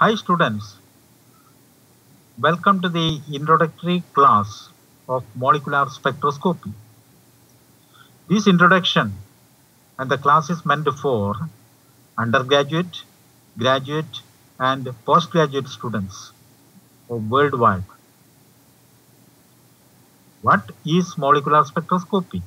Hi students. Welcome to the introductory class of molecular spectroscopy. This introduction and the class is meant for undergraduate, graduate and postgraduate students worldwide. What is molecular spectroscopy?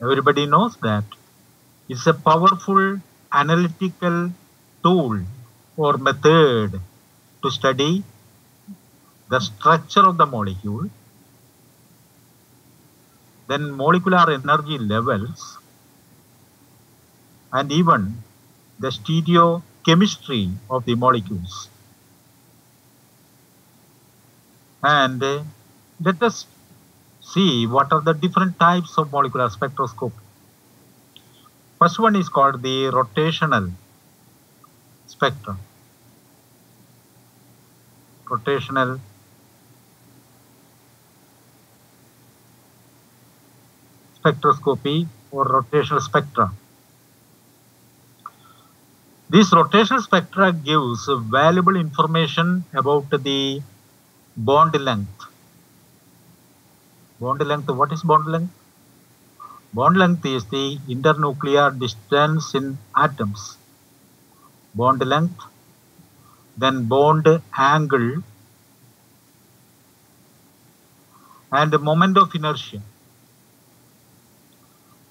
Everybody knows that it's a powerful analytical tool or method to study the structure of the molecule, then molecular energy levels, and even the stereochemistry of the molecules. And let us see what are the different types of molecular spectroscopy. First one is called the rotational spectrum. Rotational spectroscopy or rotational spectra. This rotational spectra gives valuable information about the bond length. Bond length, what is bond length? Bond length is the internuclear distance in atoms. Bond length, then bond angle, and the moment of inertia.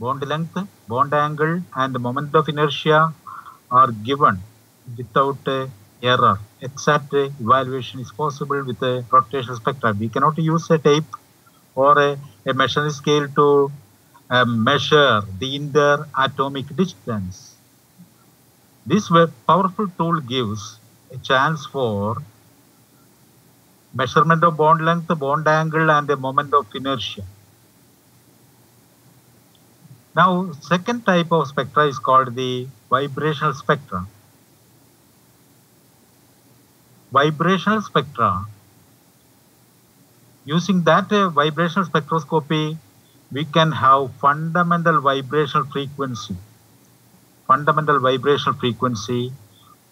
Bond length, bond angle, and the moment of inertia are given without uh, error. Exact uh, evaluation is possible with a rotational spectra. We cannot use a tape or a, a measuring scale to measure the interatomic distance. This powerful tool gives a chance for measurement of bond length, bond angle, and the moment of inertia. Now, second type of spectra is called the vibrational spectra. Vibrational spectra. Using that uh, vibrational spectroscopy, we can have fundamental vibrational frequency, fundamental vibrational frequency,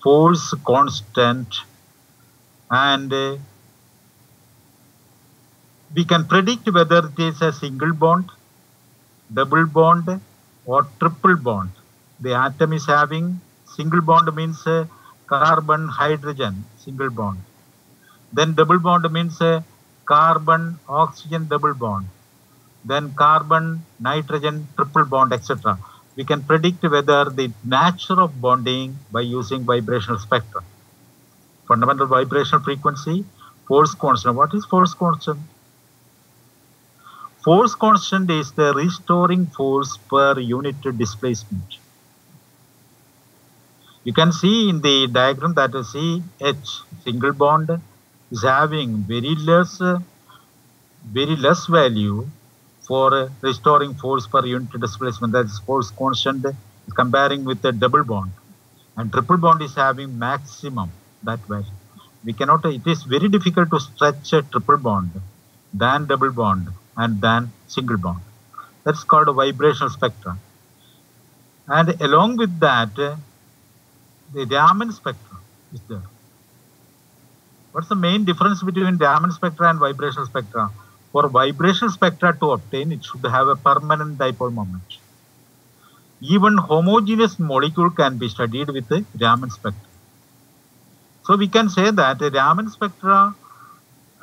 force constant, and uh, we can predict whether it is a single bond, double bond, or triple bond. The atom is having single bond means uh, carbon hydrogen single bond. Then double bond means uh, carbon oxygen double bond then carbon, nitrogen, triple bond, etc. We can predict whether the nature of bonding by using vibrational spectra. Fundamental vibrational frequency, force constant. What is force constant? Force constant is the restoring force per unit displacement. You can see in the diagram that you see H single bond is having very less, very less value for restoring force per unit displacement. That is force constant comparing with the double bond. And triple bond is having maximum that value. We cannot, it is very difficult to stretch a triple bond than double bond and than single bond. That's called a vibrational spectrum. And along with that, the Raman spectrum is there. What's the main difference between Raman spectra and vibrational spectra? For vibrational spectra to obtain, it should have a permanent dipole moment. Even homogeneous molecule can be studied with the Raman spectra. So we can say that a Raman spectra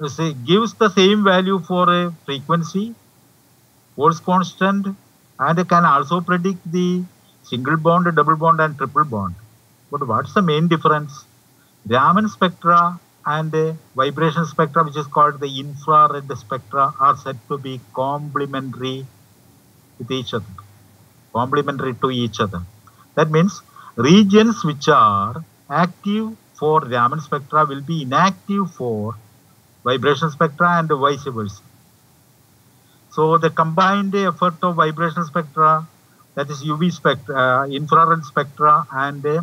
uh, say, gives the same value for a frequency, force constant, and can also predict the single bond, double bond, and triple bond. But what's the main difference? Raman spectra and uh, vibration spectra, which is called the infrared spectra, are said to be complementary with each other, complementary to each other. That means regions which are active for Raman spectra will be inactive for vibration spectra and vice versa. So the combined effort of vibration spectra, that is UV spectra, uh, infrared spectra, and uh,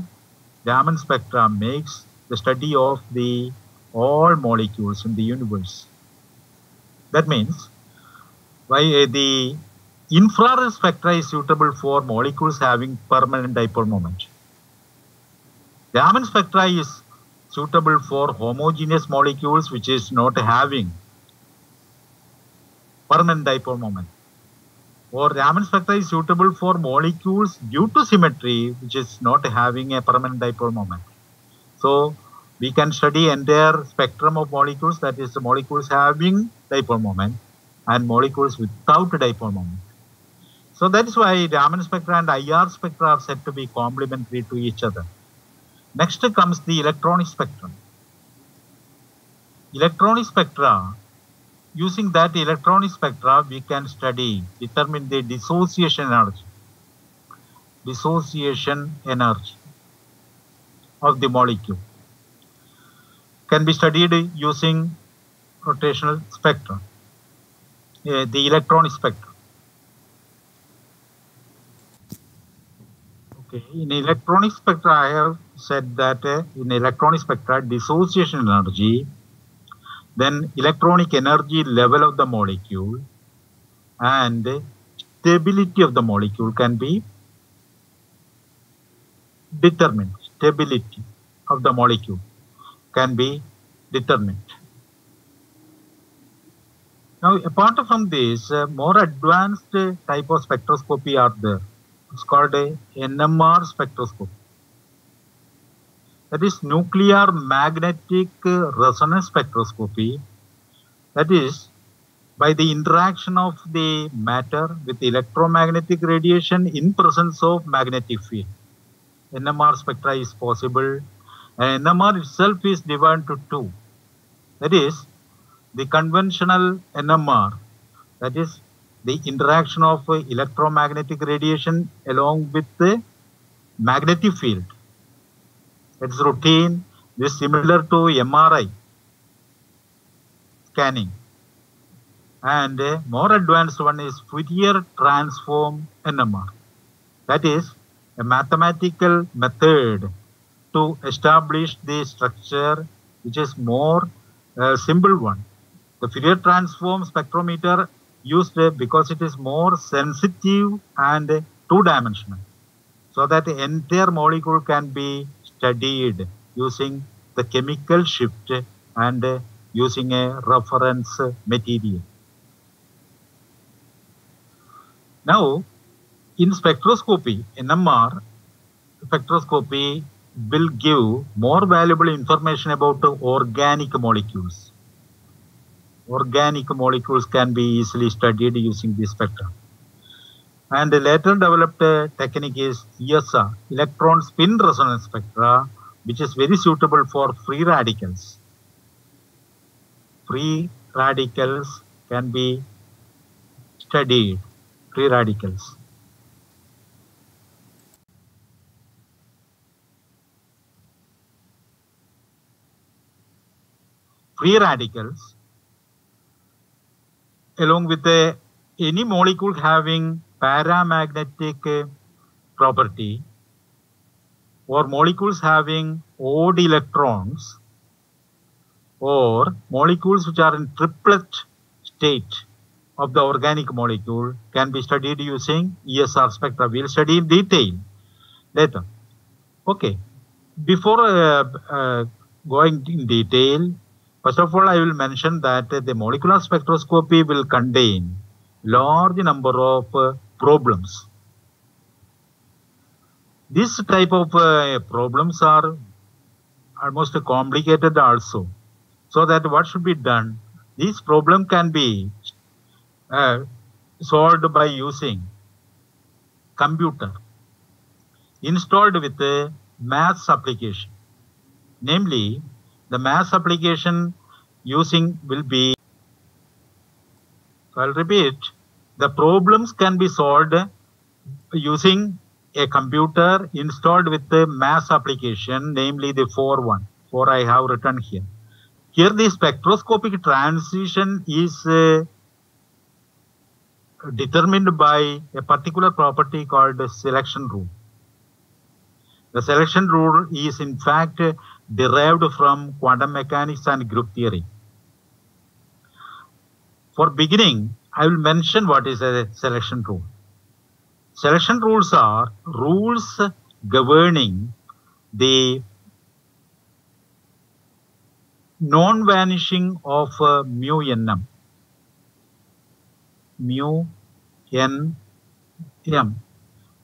Raman spectra makes the study of the all molecules in the universe. That means why uh, the infrared spectra is suitable for molecules having permanent dipole moment. The Raman spectra is suitable for homogeneous molecules which is not having permanent dipole moment. Or Raman spectra is suitable for molecules due to symmetry which is not having a permanent dipole moment. So we can study entire spectrum of molecules that is the molecules having dipole moment and molecules without dipole moment. So that is why the Raman spectra and IR spectra are said to be complementary to each other. Next comes the electronic spectrum. Electronic spectra, using that electronic spectra, we can study, determine the dissociation energy. Dissociation energy of the molecule can be studied using rotational spectrum, uh, the electronic spectrum. Okay, in electronic spectra, I have said that uh, in electronic spectra, dissociation energy, then electronic energy level of the molecule, and stability of the molecule can be determined. Stability of the molecule can be determined. Now, apart from this, uh, more advanced type of spectroscopy are there. It's called a NMR spectroscopy. That is nuclear magnetic resonance spectroscopy. That is by the interaction of the matter with electromagnetic radiation in presence of magnetic field. NMR spectra is possible and NMR itself is divided to two. That is the conventional NMR, that is the interaction of electromagnetic radiation along with the magnetic field. It's routine, is similar to MRI scanning. And a more advanced one is Fourier transform NMR. That is a mathematical method to establish the structure which is more uh, simple one. The Fourier transform spectrometer used uh, because it is more sensitive and two-dimensional so that the entire molecule can be studied using the chemical shift and uh, using a reference material. Now, in spectroscopy, NMR spectroscopy will give more valuable information about organic molecules. Organic molecules can be easily studied using this spectrum. And the later developed technique is ESR, electron spin resonance spectra, which is very suitable for free radicals. Free radicals can be studied, free radicals. Free radicals along with the, any molecule having paramagnetic uh, property or molecules having odd electrons or molecules which are in triplet state of the organic molecule can be studied using ESR spectra. We'll study in detail later. Okay. Before uh, uh, going in detail, First of all, I will mention that the molecular spectroscopy will contain large number of uh, problems. This type of uh, problems are almost complicated also. So that what should be done? This problem can be uh, solved by using computer installed with a mass application. Namely, the mass application using will be, I'll repeat, the problems can be solved using a computer installed with the mass application, namely the 4 one, 4 I have written here. Here the spectroscopic transition is uh, determined by a particular property called selection rule. The selection rule is in fact derived from quantum mechanics and group theory. For beginning, I will mention what is a selection rule. Selection rules are rules governing the non-vanishing of uh, mu nm. Mu n m,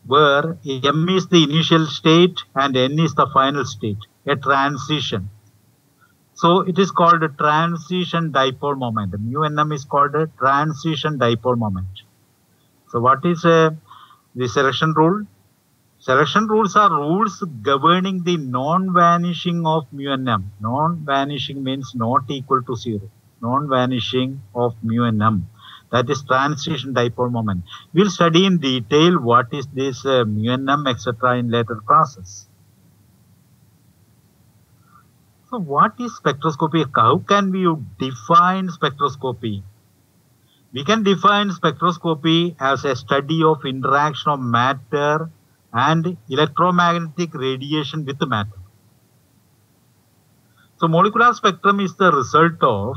where m is the initial state and n is the final state, a transition. So it is called a transition dipole moment. Mu nm is called a transition dipole moment. So what is uh, the selection rule? Selection rules are rules governing the non-vanishing of mu nm. Non-vanishing means not equal to zero. Non-vanishing of mu and nm. That is transition dipole moment. We'll study in detail what is this uh, mu nm etc. in later classes. So what is spectroscopy? How can we define spectroscopy? We can define spectroscopy as a study of interaction of matter and electromagnetic radiation with matter. So molecular spectrum is the result of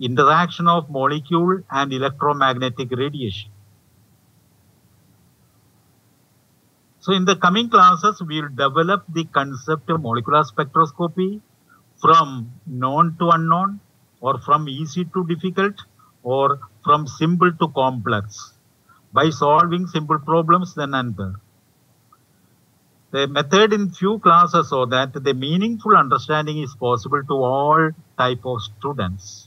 interaction of molecule and electromagnetic radiation. So in the coming classes, we will develop the concept of molecular spectroscopy from known to unknown or from easy to difficult or from simple to complex by solving simple problems then and there. The method in few classes so that the meaningful understanding is possible to all type of students.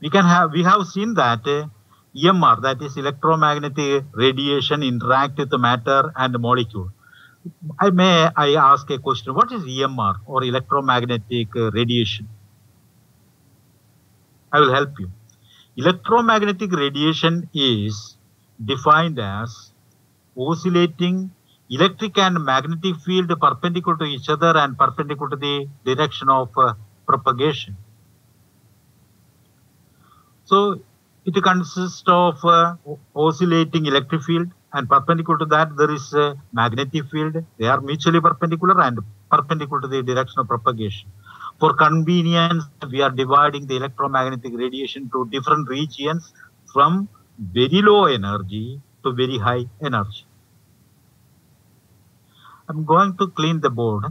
We can have we have seen that uh, EMR that is electromagnetic radiation interact with the matter and the molecule. I may I ask a question. What is EMR or electromagnetic uh, radiation? I will help you. Electromagnetic radiation is defined as oscillating electric and magnetic field perpendicular to each other and perpendicular to the direction of uh, propagation. So it consists of uh, oscillating electric field and perpendicular to that there is a magnetic field. They are mutually perpendicular and perpendicular to the direction of propagation. For convenience, we are dividing the electromagnetic radiation to different regions from very low energy to very high energy. I'm going to clean the board.